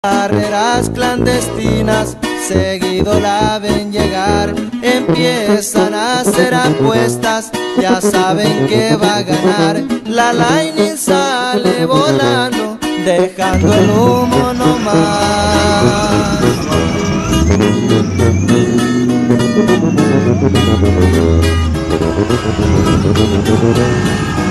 Carreras clandestinas, seguido la ven llegar, empiezan a hacer apuestas, ya saben que va a ganar. La Lightning sale volando, dejando el humo nomás.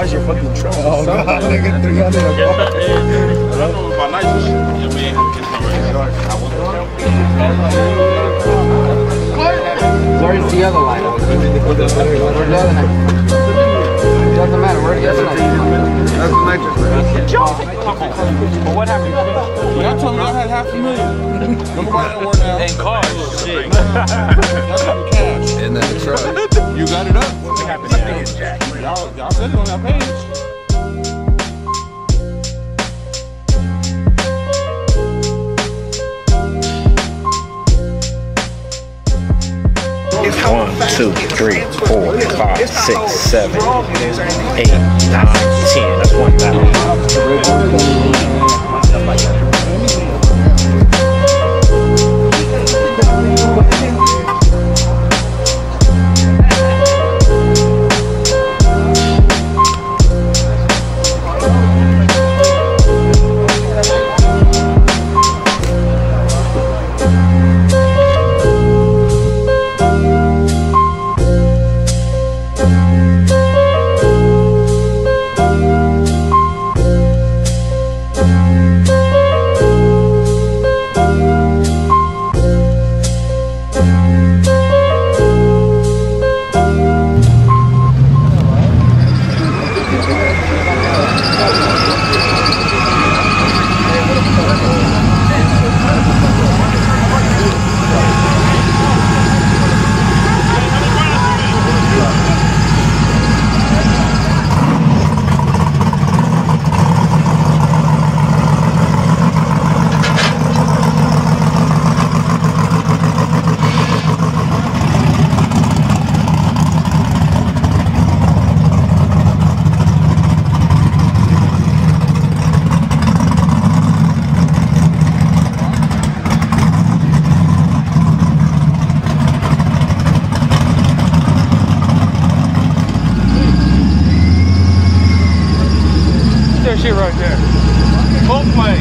me wash your fucking truck. Oh, God, nigga, 300 Where's the other light? Where's the other light? Doesn't matter. Where's the other light? That's the nitrous, man. But what happened? Y'all told me I had half a million. Don't that word now. And cars, shit. That's some cash. And then the truck. You got it up? Y'all, y'all said it on that page. One, two, three, four, five, six, seven, eight, nine, ten. That's one thousand. Right there. Full play.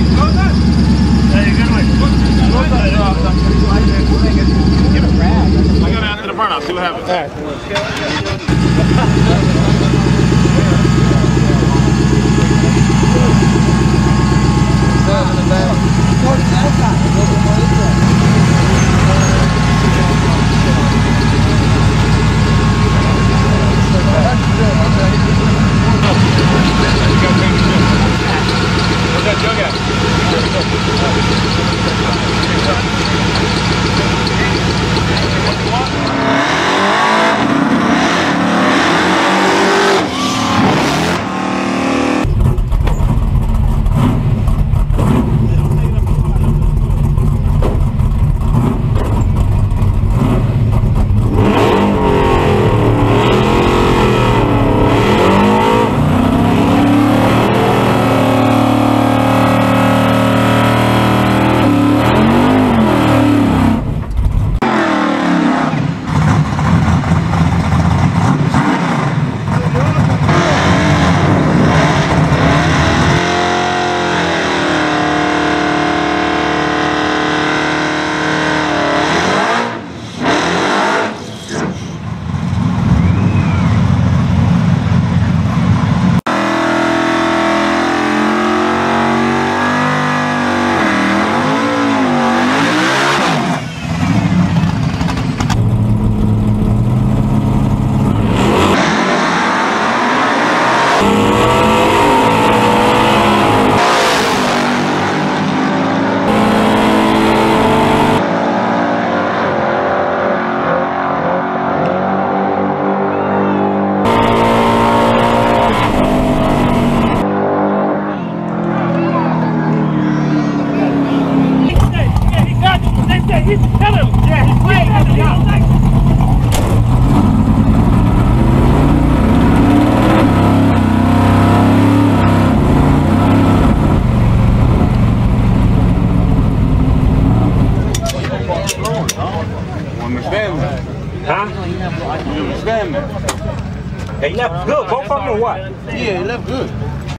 Hey, good one. I got after the burnout. See what happens. Spam Huh? Spam They left good. Both of them or what? Yeah, he left good.